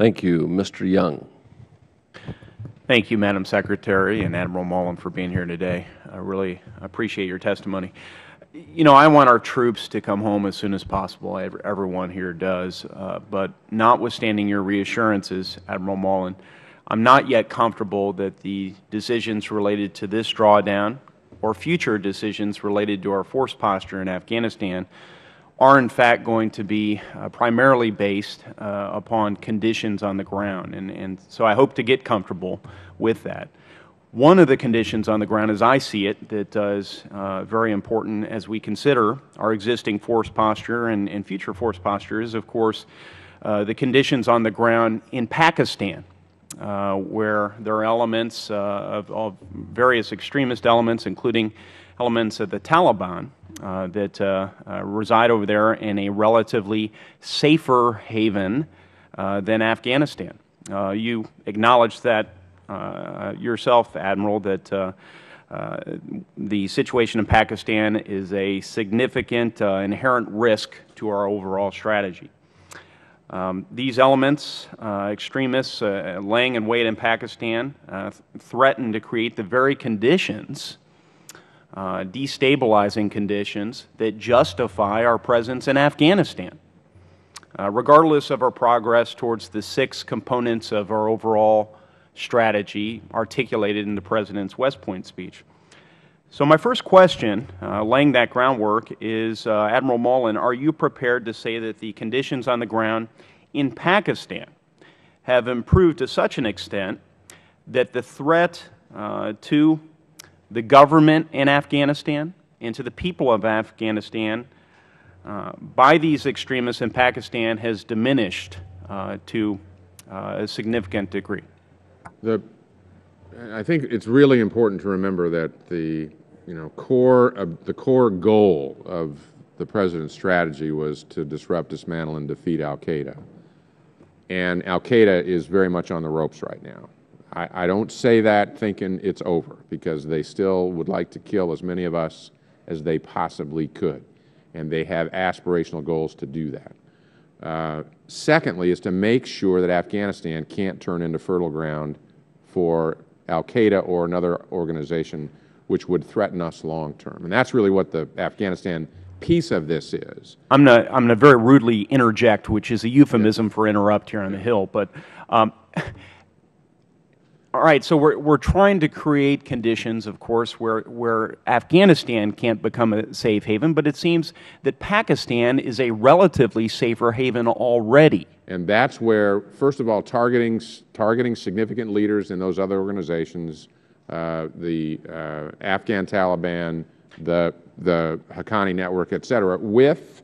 Thank you. Mr. Young. Thank you, Madam Secretary and Admiral Mullen for being here today. I really appreciate your testimony. You know, I want our troops to come home as soon as possible. Everyone here does. Uh, but notwithstanding your reassurances, Admiral Mullen, I'm not yet comfortable that the decisions related to this drawdown or future decisions related to our force posture in Afghanistan are in fact going to be uh, primarily based uh, upon conditions on the ground. And, and so I hope to get comfortable with that. One of the conditions on the ground, as I see it, that uh, is very important as we consider our existing force posture and, and future force posture is, of course, uh, the conditions on the ground in Pakistan. Uh, where there are elements uh, of, of, various extremist elements, including elements of the Taliban, uh, that uh, uh, reside over there in a relatively safer haven uh, than Afghanistan. you acknowledge that yourself, Admiral, that the situation in Pakistan is a significant inherent risk to our overall strategy. Um, these elements, uh, extremists uh, laying in wait in Pakistan, uh, threaten to create the very conditions, uh, destabilizing conditions, that justify our presence in Afghanistan. Uh, regardless of our progress towards the six components of our overall strategy articulated in the President's West Point speech. So my first question, uh, laying that groundwork, is uh, Admiral Mullen, are you prepared to say that the conditions on the ground in Pakistan have improved to such an extent that the threat uh, to the government in Afghanistan and to the people of Afghanistan uh, by these extremists in Pakistan has diminished uh, to uh, a significant degree? The, I think it's really important to remember that the you know, core the core goal of the President's strategy was to disrupt, dismantle, and defeat al-Qaeda. And al-Qaeda is very much on the ropes right now. I, I don't say that thinking it's over, because they still would like to kill as many of us as they possibly could, and they have aspirational goals to do that. Uh, secondly is to make sure that Afghanistan can't turn into fertile ground for al-Qaeda or another organization which would threaten us long term. And that's really what the Afghanistan piece of this is. I'm going to, I'm to very rudely interject, which is a euphemism for interrupt here on the Hill. But um, all right, so we're, we're trying to create conditions, of course, where, where Afghanistan can't become a safe haven, but it seems that Pakistan is a relatively safer haven already. And that's where, first of all, targeting, targeting significant leaders in those other organizations uh, the uh, Afghan Taliban, the, the Haqqani Network, et cetera, with,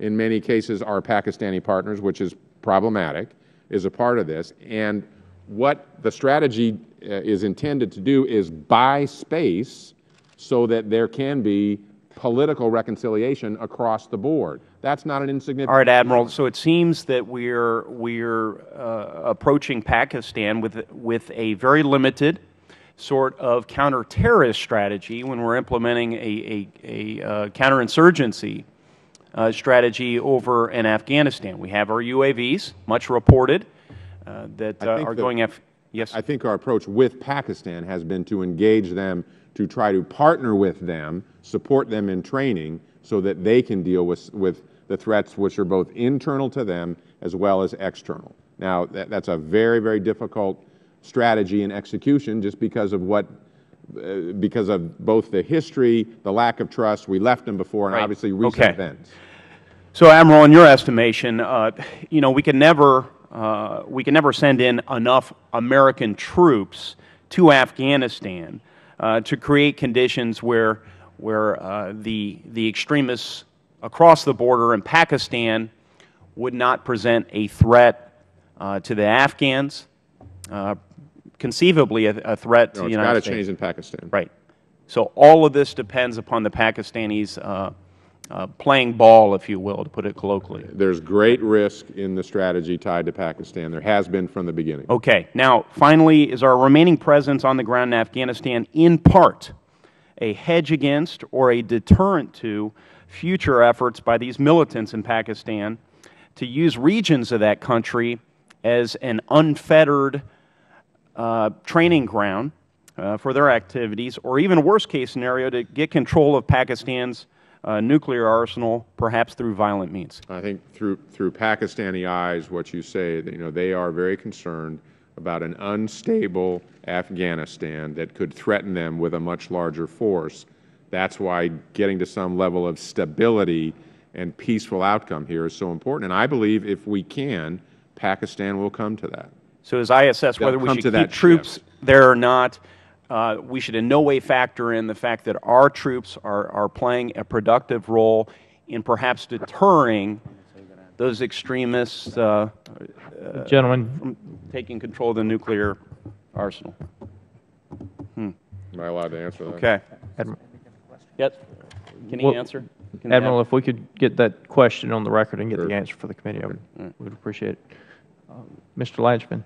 in many cases, our Pakistani partners, which is problematic, is a part of this. And what the strategy uh, is intended to do is buy space so that there can be political reconciliation across the board. That's not an insignificant. All right, Admiral. So it seems that we're we're uh, approaching Pakistan with with a very limited sort of counterterrorist strategy when we're implementing a, a, a uh, counterinsurgency uh, strategy over in Afghanistan. We have our UAVs, much reported, that uh, are going after. Yes. I think our approach with Pakistan has been to engage them, to try to partner with them, support them in training, so that they can deal with with the threats which are both internal to them as well as external. Now, that, that's a very, very difficult strategy and execution just because of what uh, because of both the history, the lack of trust, we left them before, and right. obviously recent okay. events. So, Admiral, in your estimation, uh, you know, we can never uh, we can never send in enough American troops to Afghanistan uh, to create conditions where where uh, the the extremists across the border in Pakistan would not present a threat uh, to the Afghans, uh, conceivably a, a threat no, to the United States. It's got to change in Pakistan. Right. So all of this depends upon the Pakistanis uh, playing ball, if you will, to put it colloquially. There's great risk in the strategy tied to Pakistan. There has been from the beginning. Okay. Now, finally, is our remaining presence on the ground in Afghanistan in part a hedge against or a deterrent to future efforts by these militants in Pakistan to use regions of that country as an unfettered uh, training ground uh, for their activities, or even worst case scenario, to get control of Pakistan's uh, nuclear arsenal, perhaps through violent means? I think through through Pakistani eyes, what you say, that, you know, they are very concerned about an unstable Afghanistan that could threaten them with a much larger force. That's why getting to some level of stability and peaceful outcome here is so important. And I believe if we can, Pakistan will come to that. So as I assess They'll whether we come should to keep that troops there or not, uh, we should in no way factor in the fact that our troops are, are playing a productive role in perhaps deterring those extremists uh, Gentlemen, from taking control of the nuclear arsenal. Am I allowed to answer that? Okay. Admiral, Yes. Can he Well, answer? Can the Admiral, if we could get that question on the record and get Sure. the answer for the committee, I would, would appreciate it. Um, Mr. Latchman?